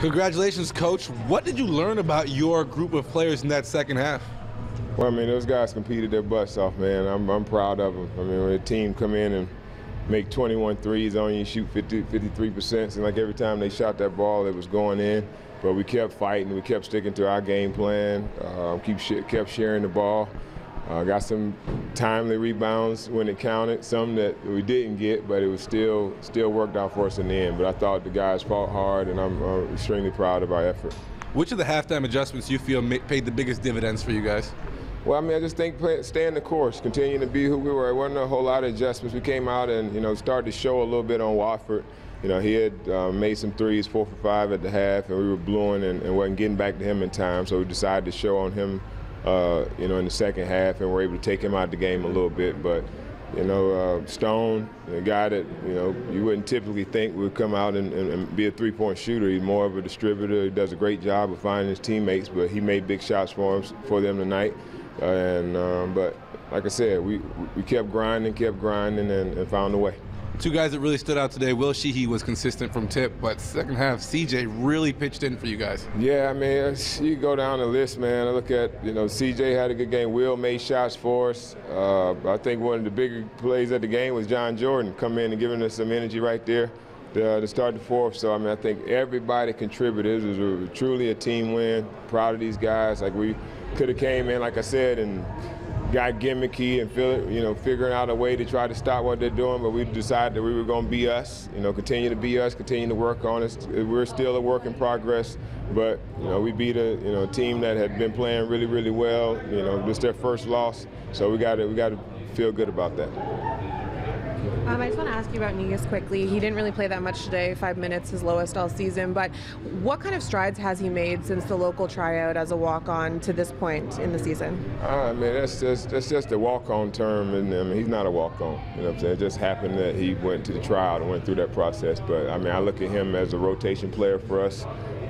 Congratulations, coach. What did you learn about your group of players in that second half? Well, I mean, those guys competed their butts off, man. I'm, I'm proud of them. I mean, when a team come in and make 21 threes on you, shoot 50, 53%, and like every time they shot that ball, it was going in. But we kept fighting. We kept sticking to our game plan. Uh, keep sh- kept sharing the ball. Uh, got some timely rebounds when it counted. Some that we didn't get, but it was still still worked out for us in the end. But I thought the guys fought hard, and I'm uh, extremely proud of our effort. Which of the halftime adjustments you feel paid the biggest dividends for you guys? Well, I mean, I just think play, staying the course, continuing to be who we were. It wasn't a whole lot of adjustments. We came out and you know started to show a little bit on Watford. You know, he had uh, made some threes, four for five at the half, and we were blowing and, and wasn't getting back to him in time. So we decided to show on him, uh, you know, in the second half, and we're able to take him out of the game a little bit. But you know, uh, Stone, a guy that you know you wouldn't typically think would come out and, and, and, be a three-point shooter. He's more of a distributor. He does a great job of finding his teammates, but he made big shots for him for them tonight. and um, but like I said, we we kept grinding, kept grinding, and, and found a way. Two guys that really stood out today. Will Sheehey was consistent from tip, but second half, CJ really pitched in for you guys. Yeah, I mean, you go down the list, man. I look at, you know, CJ had a good game. Will made shots for us. Uh, I think one of the bigger plays of the game was John Jordan coming in and giving us some energy right there to, to start the fourth. So, I mean, I think everybody contributed. It was a, truly a team win. Proud of these guys. Like, we could have came in, like I said, and got gimmicky and feel, you know, figuring out a way to try to stop what they're doing. But we decided that we were going to be us, you know, continue to be us, continue to work on us. We're still a work in progress, but you know, we beat a you know team that had been playing really, really well. You know, this their first loss, so we got to we got to feel good about that. Um, I just want to ask you about Negus quickly. He didn't really play that much today, five minutes, his lowest all season. But what kind of strides has he made since the local tryout as a walk-on to this point in the season? Uh, I mean, that's just that's just a walk-on term, and I mean, he's not a walk-on. You know what I'm saying? It just happened that he went to the tryout and went through that process. But I mean, I look at him as a rotation player for us.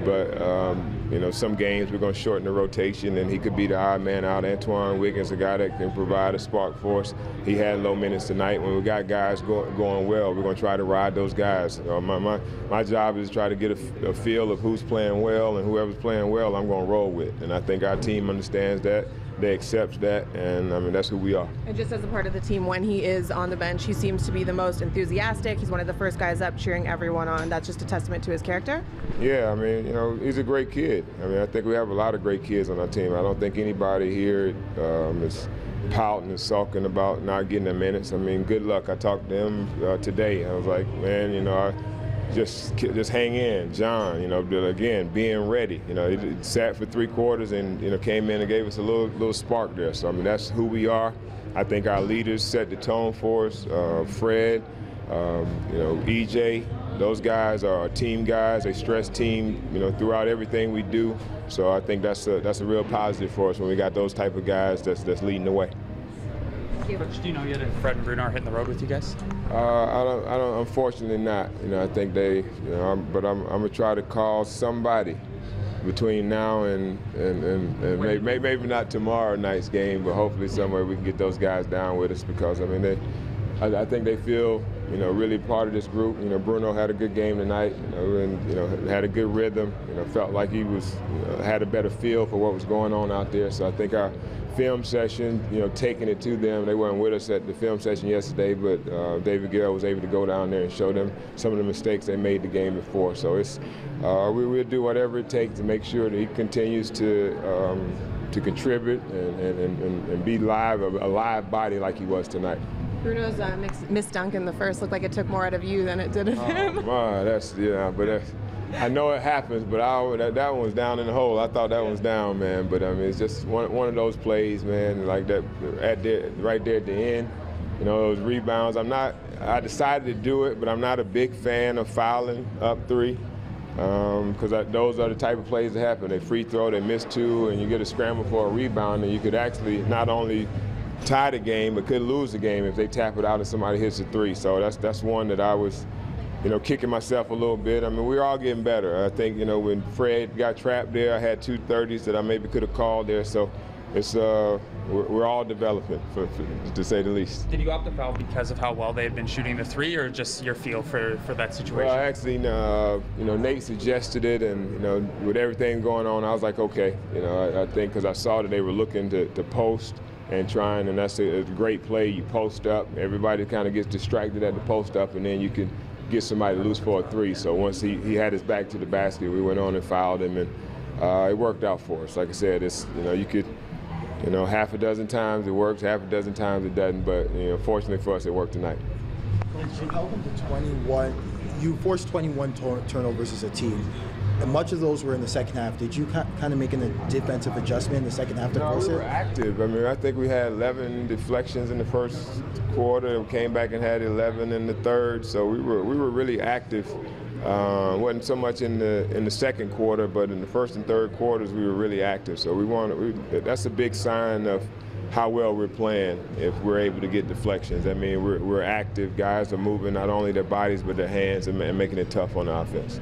But um, you know, some games we're going to shorten the rotation, and he could be the odd man out. Antoine Wiggins, a guy that can provide a spark for us. He had low minutes tonight. When we got guys go, going well, we're going to try to ride those guys. Uh, my, my my job is to try to get a, a feel of who's playing well, and whoever's playing well, I'm going to roll with. And I think our team understands that they accept that, and I mean that's who we are. And just as a part of the team, when he is on the bench, he seems to be the most enthusiastic. He's one of the first guys up, cheering everyone on. That's just a testament to his character. Yeah, I mean, you know, he's a great kid. I mean, I think we have a lot of great kids on our team. I don't think anybody here um, is pouting and sulking about not getting the minutes. I mean, good luck. I talked to him uh, today. I was like, man, you know, I just just hang in, John. You know, again, being ready. You know, he sat for three quarters and you know came in and gave us a little little spark there. So I mean, that's who we are. I think our leaders set the tone for us. Uh, Fred, um, you know, EJ, those guys are team guys. They stress team, you know, throughout everything we do. So I think that's a that's a real positive for us when we got those type of guys that's that's leading the way you. Coach, do you know yet if Fred and Bruno are hitting the road with you guys? Uh, I don't. I don't. Unfortunately, not. You know, I think they. You know, I'm, but I'm, I'm gonna try to call somebody between now and and, and, and maybe, maybe not tomorrow night's game, but hopefully somewhere we can get those guys down with us because I mean they. I, I think they feel you know really part of this group. You know, Bruno had a good game tonight. You know, and you know had a good rhythm. You know, felt like he was you know, had a better feel for what was going on out there. So I think our film session, you know, taking it to them. They weren't with us at the film session yesterday, but uh, David Gill was able to go down there and show them some of the mistakes they made the game before. So it's uh, we will do whatever it takes to make sure that he continues to um, to contribute and, and, and, and, be live, a, live body like he was tonight. Bruno's uh, miss Duncan, the first looked like it took more out of you than it did of oh, him. My, that's yeah, but that's I know it happens, but I, that, that one was down in the hole. I thought that was down, man. But I mean, it's just one, one of those plays, man. Like that at the, right there at the end. You know, those rebounds. I'm not. I decided to do it, but I'm not a big fan of fouling up three because um, those are the type of plays that happen. They free throw, they miss two, and you get a scramble for a rebound, and you could actually not only tie the game, but could lose the game if they tap it out and somebody hits a three. So that's that's one that I was you know, kicking myself a little bit. I mean, we're all getting better. I think, you know, when Fred got trapped there, I had two 30s that I maybe could have called there. So it's uh, we're, we're all developing, for, for, to say the least. Did you opt to foul because of how well they had been shooting the three, or just your feel for, for that situation? Well, actually, uh, you know, Nate suggested it, and you know, with everything going on, I was like, okay, you know, I, I think because I saw that they were looking to, to post and trying, and that's a, a great play. You post up, everybody kind of gets distracted at the post up, and then you can get somebody loose for a three. So once he, he had his back to the basket, we went on and fouled him, and uh, it worked out for us. Like I said, it's you know, you could. You know, half a dozen times it works, half a dozen times it doesn't. But you know, fortunately for us, it worked tonight. You held to 21. You forced 21 turnovers as a team. And much of those were in the second half. Did you kind of make a defensive adjustment in the second half to No, force we were it? active. I mean, I think we had 11 deflections in the first quarter. and Came back and had 11 in the third. So we were we were really active. Uh, wasn't so much in the in the second quarter, but in the first and third quarters we were really active. So we want we, that's a big sign of how well we're playing if we're able to get deflections. I mean, we're, we're active. Guys are moving not only their bodies but their hands and, and making it tough on the offense.